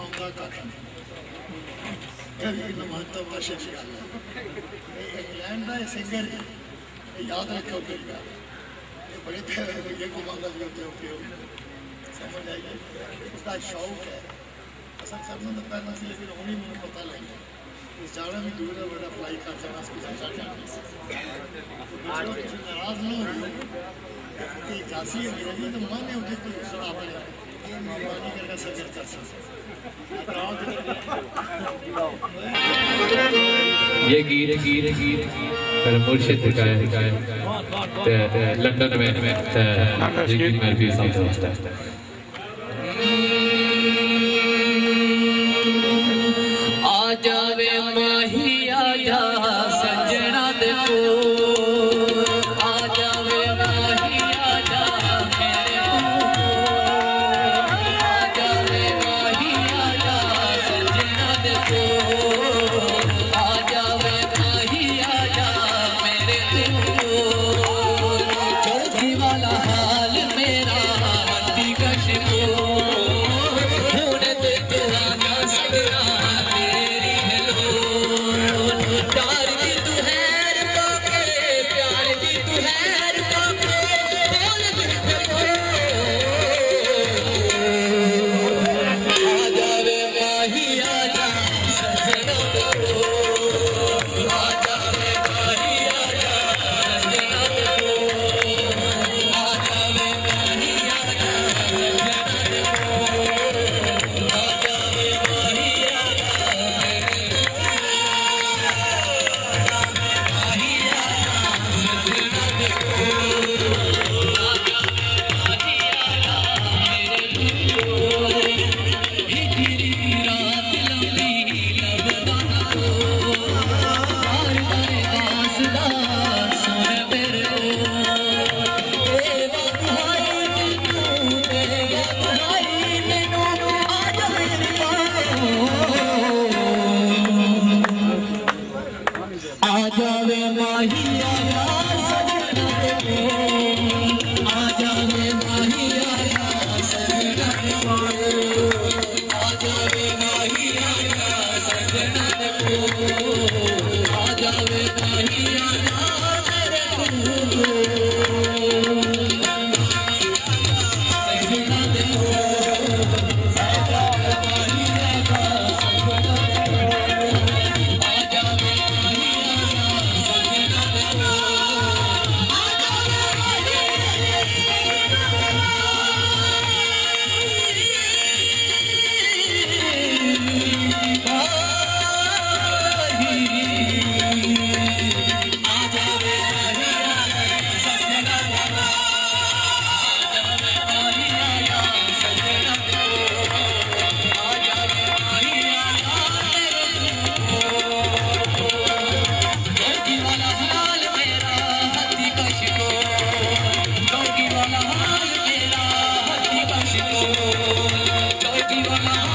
मामला का महत्व आशय इंग्लैंड में सिंगर है। याद रखे उपयोग ये बड़े थे, ये को मामला करते उपयोग समझ आएगी उसका शौक है। असल समझ में पहला से लेकिन होने में पता लगे इस जाड़ा में दूर बड़ा अप्लाई कर जाना नाराज़ न हो जासी हो गई तो मन है उसके कोई दूसरा अपने ये गीत गीत गीत पर मुर्शिद गाया गाया। लंदन में में ये गीत। मैं समझता हूँ। Iwana.